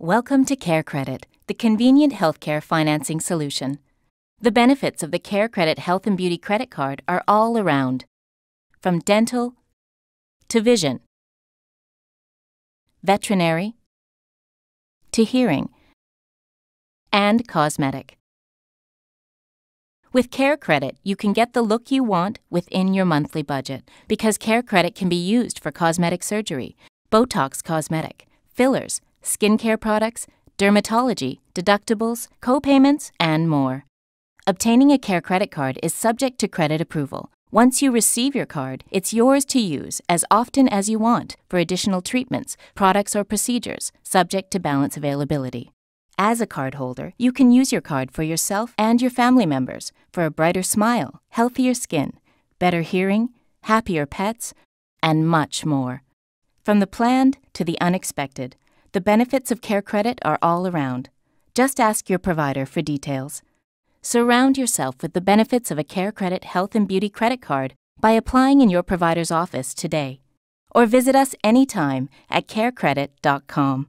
Welcome to Care Credit, the convenient healthcare financing solution. The benefits of the Care Credit Health and Beauty Credit Card are all around. From dental to vision, veterinary to hearing, and cosmetic. With Care Credit, you can get the look you want within your monthly budget because Care Credit can be used for cosmetic surgery, Botox cosmetic, fillers, skincare products, dermatology, deductibles, co-payments, and more. Obtaining a Care Credit card is subject to credit approval. Once you receive your card, it's yours to use as often as you want for additional treatments, products, or procedures, subject to balance availability. As a cardholder, you can use your card for yourself and your family members for a brighter smile, healthier skin, better hearing, happier pets, and much more. From the planned to the unexpected, the benefits of Care Credit are all around. Just ask your provider for details. Surround yourself with the benefits of a Care Credit Health and Beauty Credit Card by applying in your provider's office today. Or visit us anytime at carecredit.com.